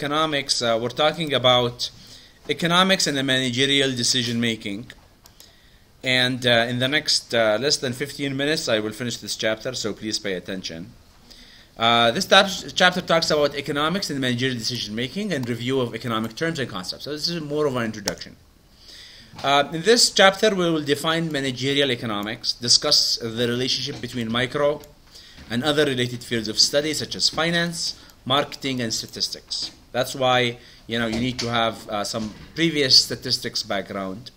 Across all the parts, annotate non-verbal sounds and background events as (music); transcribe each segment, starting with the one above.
economics, uh, we're talking about economics and the managerial decision making. And uh, in the next uh, less than 15 minutes, I will finish this chapter, so please pay attention. Uh, this chapter talks about economics and managerial decision making and review of economic terms and concepts. So, this is more of an introduction. Uh, in this chapter, we will define managerial economics, discuss the relationship between micro and other related fields of study, such as finance, marketing, and statistics. That's why you know you need to have uh, some previous statistics background.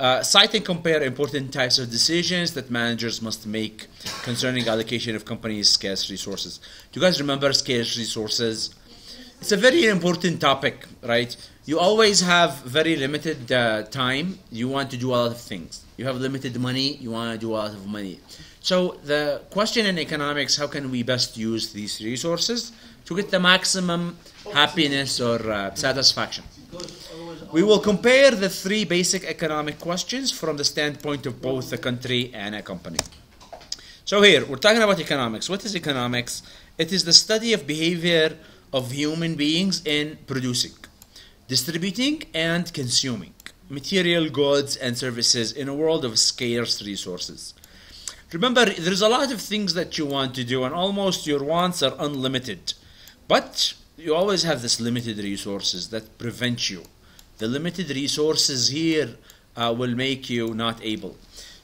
Uh, cite and compare important types of decisions that managers must make concerning allocation of companies' scarce resources. Do you guys remember scarce resources? It's a very important topic, right? You always have very limited uh, time. You want to do a lot of things. You have limited money. You want to do a lot of money. So the question in economics: How can we best use these resources to get the maximum happiness or uh, satisfaction? We will compare the three basic economic questions from the standpoint of both the country and a company. So here, we're talking about economics. What is economics? It is the study of behavior of human beings in producing, distributing, and consuming material goods and services in a world of scarce resources. Remember, there's a lot of things that you want to do, and almost your wants are unlimited. But you always have this limited resources that prevent you the limited resources here uh, will make you not able.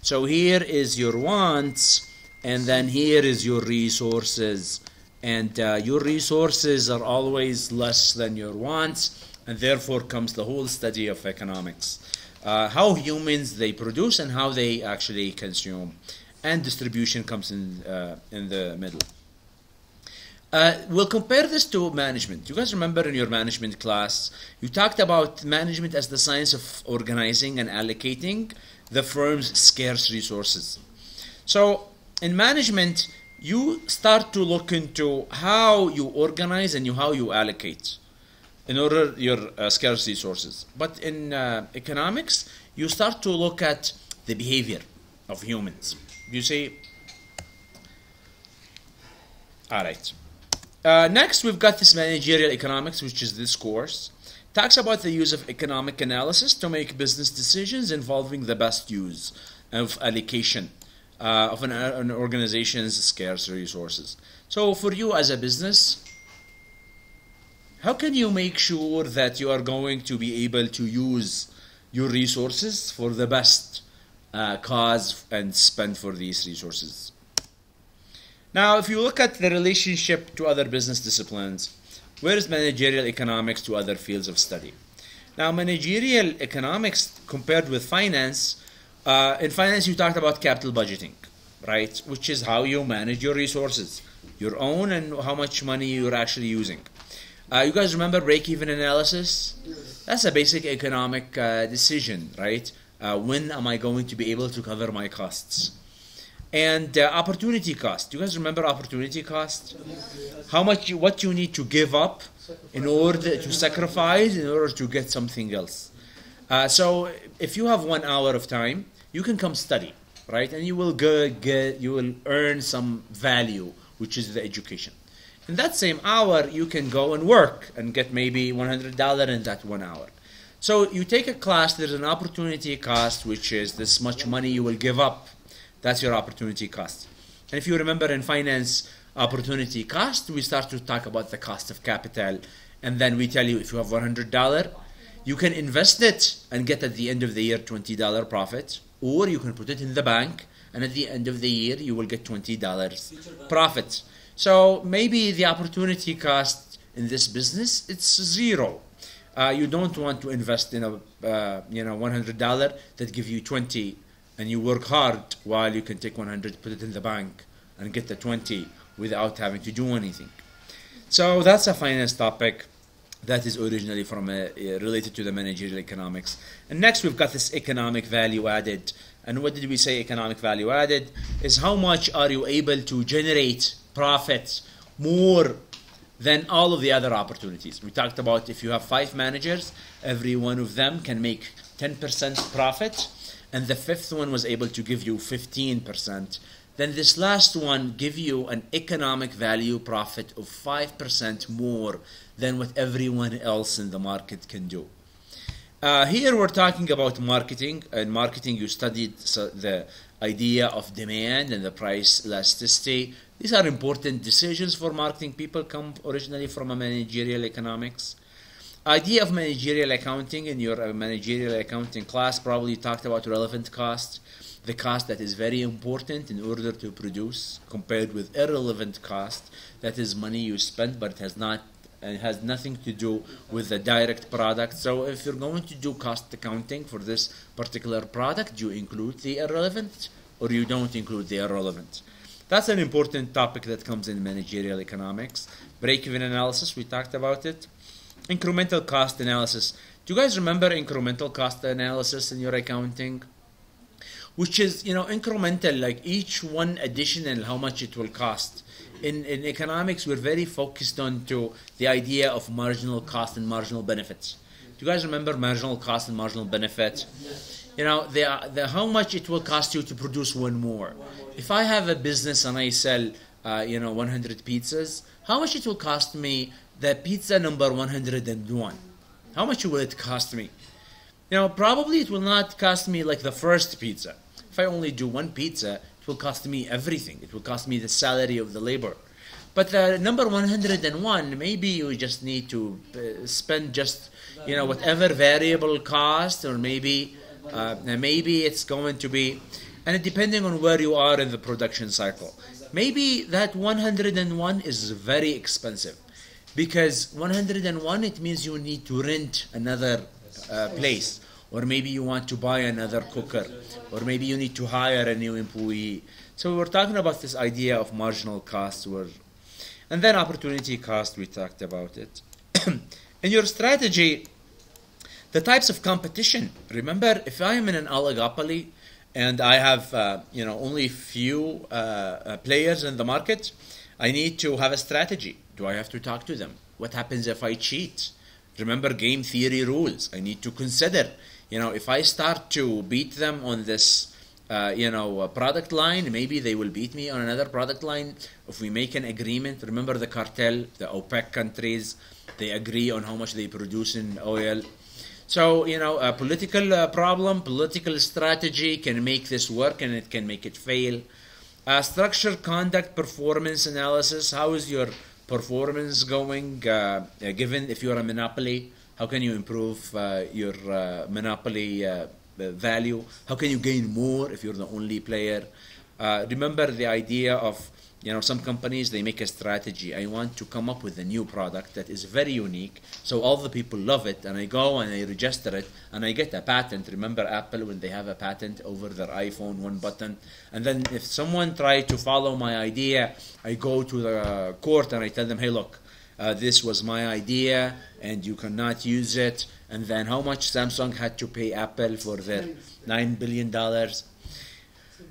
So here is your wants, and then here is your resources. And uh, your resources are always less than your wants, and therefore comes the whole study of economics. Uh, how humans they produce and how they actually consume, and distribution comes in uh, in the middle. Uh, we'll compare this to management. You guys remember in your management class, you talked about management as the science of organizing and allocating the firm's scarce resources. So, in management, you start to look into how you organize and you, how you allocate in order your uh, scarce resources. But in uh, economics, you start to look at the behavior of humans. You say, all right. Uh, next, we've got this managerial economics, which is this course. Talks about the use of economic analysis to make business decisions involving the best use of allocation uh, of an, an organization's scarce resources. So, for you as a business, how can you make sure that you are going to be able to use your resources for the best uh, cause and spend for these resources? Now, if you look at the relationship to other business disciplines, where is managerial economics to other fields of study? Now, managerial economics compared with finance, uh, in finance you talked about capital budgeting, right? Which is how you manage your resources, your own and how much money you're actually using. Uh, you guys remember break-even analysis? That's a basic economic uh, decision, right? Uh, when am I going to be able to cover my costs? And uh, opportunity cost. Do you guys remember opportunity cost? How much, you, what you need to give up in order to sacrifice in order to get something else. Uh, so if you have one hour of time, you can come study, right? And you will go, get, you will earn some value, which is the education. In that same hour, you can go and work and get maybe $100 in that one hour. So you take a class, there's an opportunity cost, which is this much money you will give up that's your opportunity cost. And if you remember in finance, opportunity cost, we start to talk about the cost of capital. And then we tell you if you have $100, you can invest it and get at the end of the year $20 profit, or you can put it in the bank and at the end of the year you will get $20 profit. So maybe the opportunity cost in this business it's zero. Uh, you don't want to invest in a uh, you know $100 that give you 20 and you work hard while you can take 100 put it in the bank and get the 20 without having to do anything. So that's a finance topic that is originally from a, uh, related to the managerial economics. And next we've got this economic value added. And what did we say economic value added? Is how much are you able to generate profits more than all of the other opportunities? We talked about if you have five managers every one of them can make 10% profit and the fifth one was able to give you 15%, then this last one give you an economic value profit of 5% more than what everyone else in the market can do. Uh, here we're talking about marketing. In marketing, you studied the idea of demand and the price elasticity. These are important decisions for marketing. People come originally from a managerial economics. Idea of managerial accounting in your uh, managerial accounting class probably talked about relevant cost, the cost that is very important in order to produce, compared with irrelevant cost that is money you spend but it has not and it has nothing to do with the direct product. So if you're going to do cost accounting for this particular product, you include the irrelevant or you don't include the irrelevant. That's an important topic that comes in managerial economics. Break-even analysis, we talked about it. Incremental cost analysis. Do you guys remember incremental cost analysis in your accounting? Which is, you know, incremental, like each one additional, how much it will cost in, in economics, we're very focused on to the idea of marginal cost and marginal benefits. Do you guys remember marginal cost and marginal benefits? You know, the, the, how much it will cost you to produce one more. If I have a business and I sell, uh, you know, 100 pizzas, how much it will cost me the pizza number 101? How much will it cost me? You know, probably it will not cost me like the first pizza. If I only do one pizza, it will cost me everything. It will cost me the salary of the labor. But the number 101, maybe you just need to uh, spend just, you know, whatever variable cost, or maybe, uh, maybe it's going to be, and depending on where you are in the production cycle, maybe that 101 is very expensive, because 101 it means you need to rent another uh, place or maybe you want to buy another cooker, or maybe you need to hire a new employee. So we were talking about this idea of marginal cost, where, and then opportunity cost. We talked about it. (clears throat) in your strategy, the types of competition. Remember, if I am in an oligopoly and I have uh, you know only few uh, uh, players in the market, I need to have a strategy. Do I have to talk to them? What happens if I cheat? Remember game theory rules. I need to consider you know, if I start to beat them on this, uh, you know, product line, maybe they will beat me on another product line. If we make an agreement, remember the cartel, the OPEC countries, they agree on how much they produce in oil. So, you know, a political uh, problem, political strategy can make this work and it can make it fail. Uh, structure, conduct, performance analysis. How is your performance going uh, given if you're a monopoly? How can you improve uh, your uh, monopoly uh, value? How can you gain more if you're the only player? Uh, remember the idea of you know some companies they make a strategy i want to come up with a new product that is very unique so all the people love it and i go and i register it and i get a patent remember apple when they have a patent over their iphone one button and then if someone try to follow my idea i go to the court and i tell them hey look uh, this was my idea and you cannot use it. And then how much Samsung had to pay Apple for their $9 billion.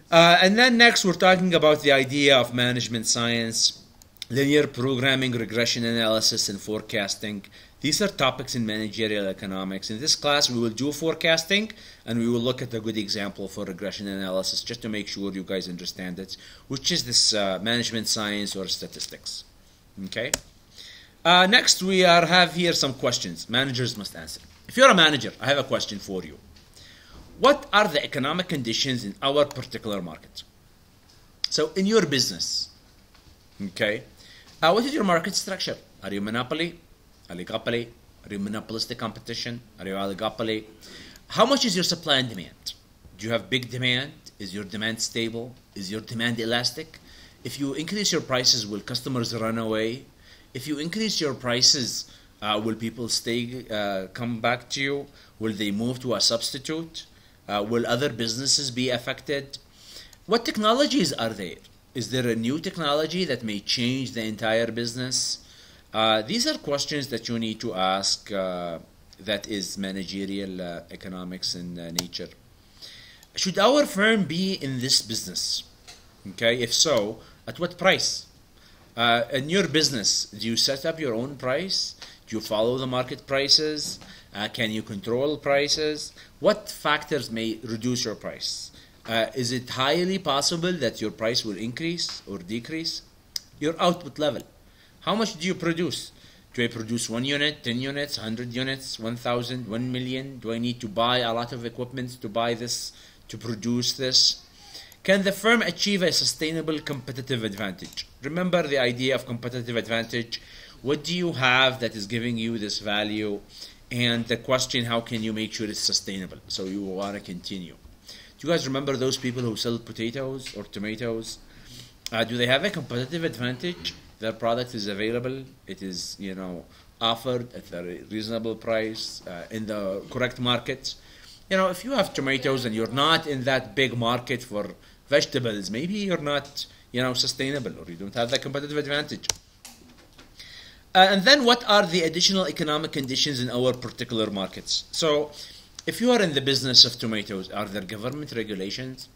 Uh, and then next, we're talking about the idea of management science, linear programming, regression analysis, and forecasting. These are topics in managerial economics. In this class, we will do forecasting and we will look at a good example for regression analysis just to make sure you guys understand it, which is this uh, management science or statistics. Okay? Uh, next, we are have here some questions. Managers must answer. If you're a manager, I have a question for you. What are the economic conditions in our particular market? So, in your business, okay, uh, what is your market structure? Are you monopoly, oligopoly? Are you monopolistic competition? Are you oligopoly? How much is your supply and demand? Do you have big demand? Is your demand stable? Is your demand elastic? If you increase your prices, will customers run away? if you increase your prices, uh, will people stay, uh, come back to you? Will they move to a substitute? Uh, will other businesses be affected? What technologies are there? Is there a new technology that may change the entire business? Uh, these are questions that you need to ask uh, that is managerial uh, economics in nature. Should our firm be in this business? Okay, if so, at what price? Uh, in your business, do you set up your own price? Do you follow the market prices? Uh, can you control prices? What factors may reduce your price? Uh, is it highly possible that your price will increase or decrease? Your output level. How much do you produce? Do I produce one unit, 10 units, 100 units, 1,000, 1 million? Do I need to buy a lot of equipment to buy this, to produce this? Can the firm achieve a sustainable competitive advantage? Remember the idea of competitive advantage. What do you have that is giving you this value? And the question, how can you make sure it's sustainable? So you want to continue. Do you guys remember those people who sell potatoes or tomatoes? Uh, do they have a competitive advantage? Their product is available. It is, you know, offered at a reasonable price uh, in the correct markets. You know, if you have tomatoes and you're not in that big market for vegetables, maybe you're not, you know, sustainable or you don't have that competitive advantage. Uh, and then what are the additional economic conditions in our particular markets? So, if you are in the business of tomatoes, are there government regulations?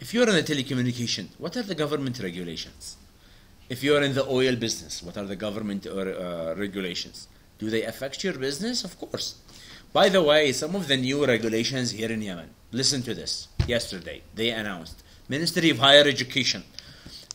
If you are in the telecommunication, what are the government regulations? If you are in the oil business, what are the government uh, regulations? Do they affect your business? Of course. By the way, some of the new regulations here in Yemen, listen to this. Yesterday, they announced Ministry of Higher Education.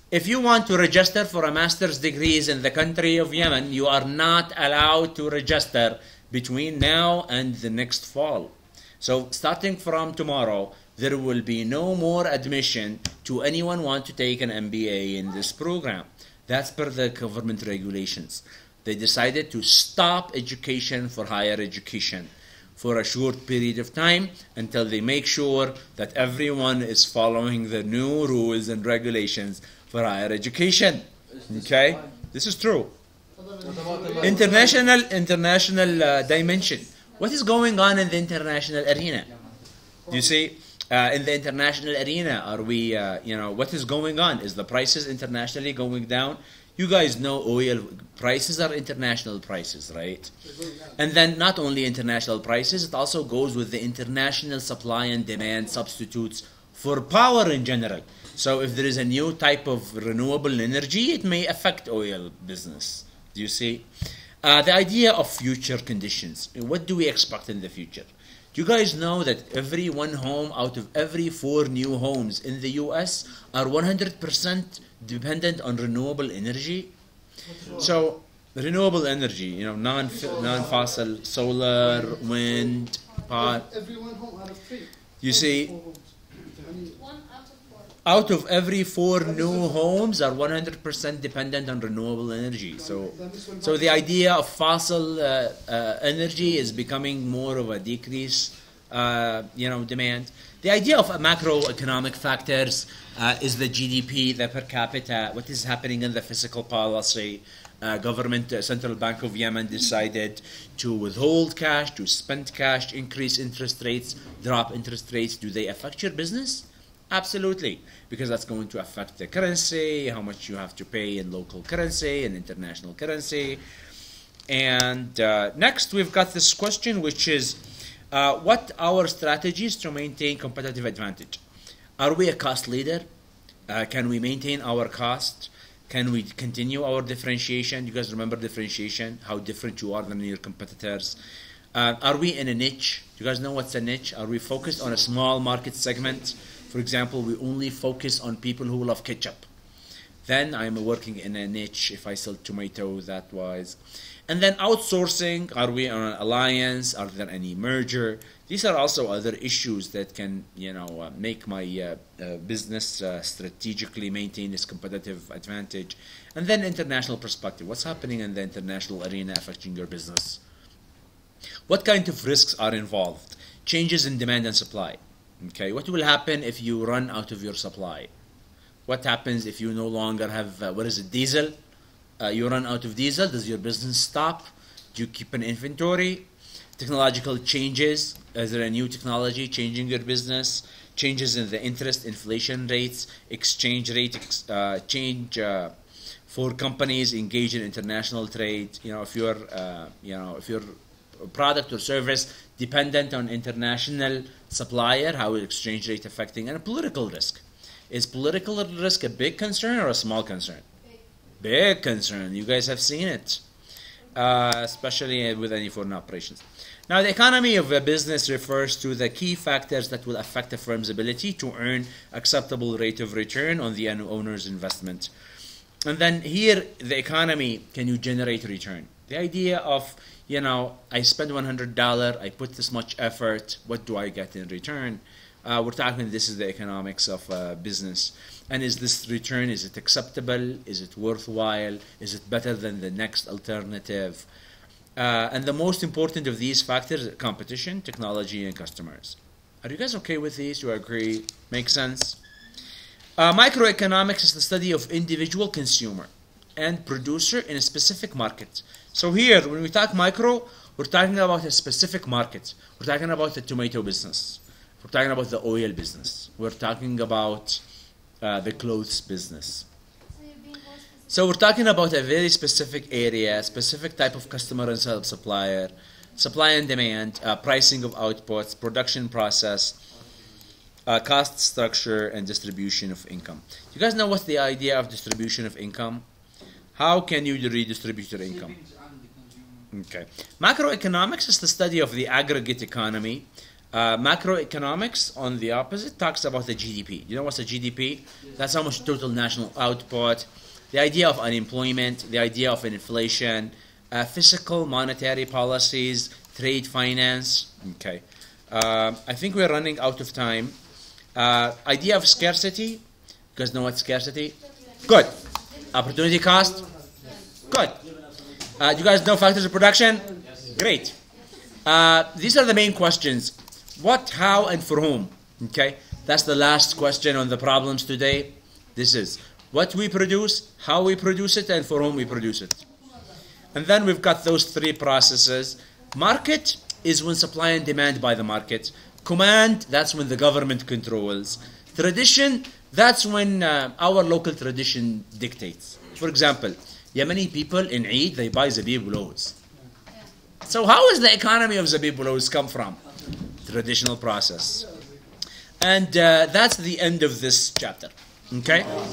If you want to register for a master's degrees in the country of Yemen, you are not allowed to register between now and the next fall. So, starting from tomorrow, there will be no more admission to anyone want to take an MBA in this program. That's per the government regulations. They decided to stop education for higher education for a short period of time until they make sure that everyone is following the new rules and regulations for higher education. Okay? This is true. International international uh, dimension. What is going on in the international arena? Do you see? Uh, in the international arena, are we, uh, you know, what is going on? Is the prices internationally going down? You guys know oil prices are international prices, right? And then not only international prices, it also goes with the international supply and demand substitutes for power in general. So if there is a new type of renewable energy, it may affect oil business. Do you see? Uh, the idea of future conditions. What do we expect in the future? Do you guys know that every one home out of every four new homes in the US are 100% dependent on renewable energy? So, renewable energy, you know, non non fossil, solar, wind, pot. Every one home out of three. You see, One out of every four new homes are 100% dependent on renewable energy. So, so the idea of fossil uh, uh, energy is becoming more of a decrease, uh, you know, demand. The idea of macroeconomic factors uh, is the GDP, the per capita, what is happening in the fiscal policy. Uh, government, uh, Central Bank of Yemen decided to withhold cash, to spend cash, increase interest rates, drop interest rates. Do they affect your business? Absolutely, because that's going to affect the currency, how much you have to pay in local currency and international currency. And uh, next, we've got this question, which is uh, what our strategies to maintain competitive advantage? Are we a cost leader? Uh, can we maintain our cost? Can we continue our differentiation? You guys remember differentiation? How different you are than your competitors? Uh, are we in a niche? Do you guys know what's a niche? Are we focused on a small market segment? For example, we only focus on people who love ketchup. Then I'm working in a niche if I sell tomatoes that wise. And then outsourcing, are we on an alliance? Are there any merger? These are also other issues that can, you know, uh, make my uh, uh, business uh, strategically maintain its competitive advantage. And then international perspective. What's happening in the international arena affecting your business? What kind of risks are involved? Changes in demand and supply. Okay, what will happen if you run out of your supply? What happens if you no longer have, uh, what is it, diesel? Uh, you run out of diesel, does your business stop? Do you keep an inventory? Technological changes, is there a new technology changing your business? Changes in the interest, inflation rates, exchange rate uh, change uh, for companies engaged in international trade. You know, if you're, uh, you know, if your product or service dependent on international supplier, how is exchange rate affecting, and political risk. Is political risk a big concern or a small concern? Big concern. You guys have seen it. uh, especially with any foreign operations. Now, the economy of a business refers to the key factors that will affect a firm's ability to earn acceptable rate of return on the owner's investment. And then here, the economy, can you generate return? The idea of, you know, I spend $100, I put this much effort, what do I get in return? Uh, we're talking this is the economics of uh, business. And is this return, is it acceptable? Is it worthwhile? Is it better than the next alternative? Uh, and the most important of these factors competition, technology, and customers. Are you guys okay with these? Do you agree? Make sense? Uh, microeconomics is the study of individual consumer and producer in a specific market. So here, when we talk micro, we're talking about a specific market. We're talking about the tomato business. We're talking about the oil business. We're talking about uh, the clothes business. So we're talking about a very specific area, specific type of customer and supplier, supply and demand, uh, pricing of outputs, production process, uh, cost structure, and distribution of income. You guys know what's the idea of distribution of income? How can you redistribute your income? Savings and the consumer. Okay. Macroeconomics is the study of the aggregate economy. Uh, macroeconomics, on the opposite, talks about the GDP. You know what's the GDP? That's how much total national output. The idea of unemployment, the idea of inflation, uh, fiscal monetary policies, trade finance. Okay. Uh, I think we're running out of time. Uh, idea of scarcity. You guys know what scarcity? Good. Opportunity cost. Good. Uh, you guys know factors of production? Great. Uh, these are the main questions. What, how, and for whom? Okay, that's the last question on the problems today. This is what we produce, how we produce it, and for whom we produce it. And then we've got those three processes. Market is when supply and demand by the market. Command, that's when the government controls. Tradition, that's when uh, our local tradition dictates. For example, Yemeni people in Eid, they buy zabib loads. So how is the economy of zabib loads come from? Traditional process. And uh, that's the end of this chapter. Okay?